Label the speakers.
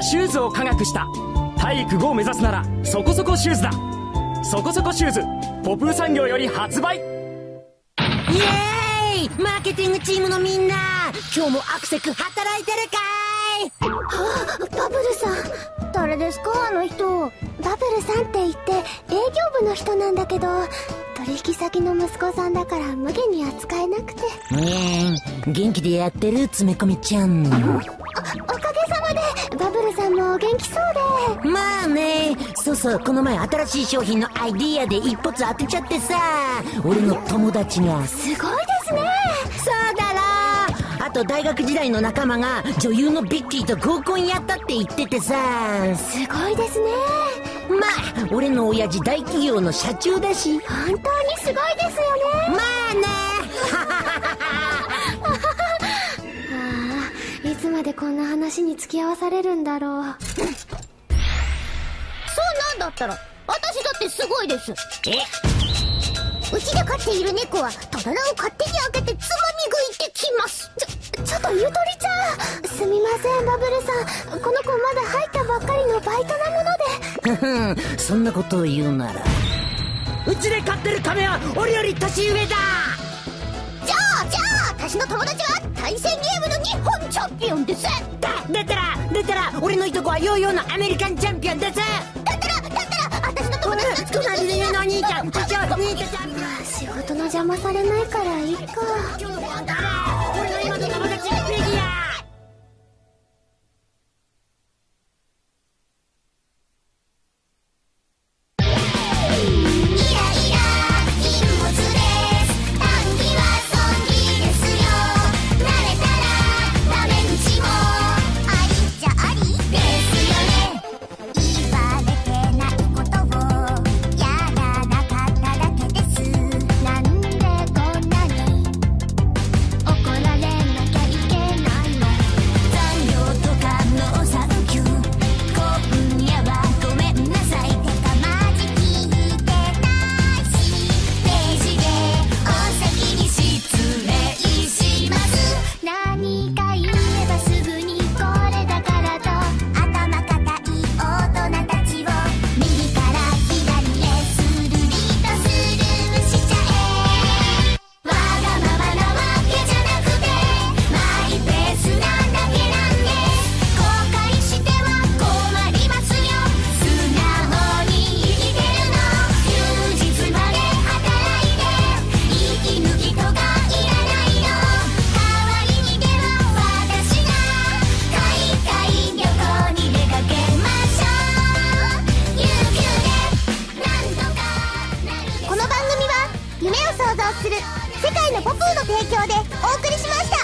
Speaker 1: やシューズを科学した。体育5を目指すならそこそこシューズだ。そこそこシューズ。ポプー産業より発売。イエ
Speaker 2: ーイ！マーケティングチームのみんな今日もアクセク働いてるかい！
Speaker 3: はあ、バブルさん。誰ですか？あの人。バブルさんって言って営業部の人なんだけど取引先の息子さんだから無限に扱えなくて。
Speaker 2: むげん元気でやってる詰め込みちゃん
Speaker 3: んも元気そう
Speaker 2: で。まあね。そうそうこの前新しい商品のアイディアで一発当てちゃってさ。俺の友達が。
Speaker 3: すごいですね。
Speaker 2: そうだろ。あと大学時代の仲間が女優のビッキーと合コンやったって言っててさ。
Speaker 3: すごいですね。
Speaker 2: まあ俺の親父大企業の社長だし。
Speaker 3: 本当にすごいですよね話に付き合わされるんだろう。
Speaker 4: そうなんだったら私だってすごいです。
Speaker 2: え？
Speaker 4: うちで飼っている猫は戸棚を勝手に開けてつまみ食いできます。
Speaker 3: ちょちょっとゆとりちゃん。すみませんバブルさん。この子まだ入ったばっかりのバイトなもの
Speaker 2: で。そんなことを言うなら。うちで飼ってる亀は俺より年上だ
Speaker 4: 私の友達は対戦ゲームの日本チャンピオンです。だ
Speaker 2: だったらだったら俺のいとこはヨーヨーのアメリカンチャンピオンです。だ
Speaker 4: ったらだったら私の友達
Speaker 2: の隣での兄ちゃん兄ちゃん
Speaker 3: 仕事の邪魔されないからいいか。
Speaker 2: 俺の今の友達フィギュア夢を想像
Speaker 4: する世界のポプーの提供でお送りしました。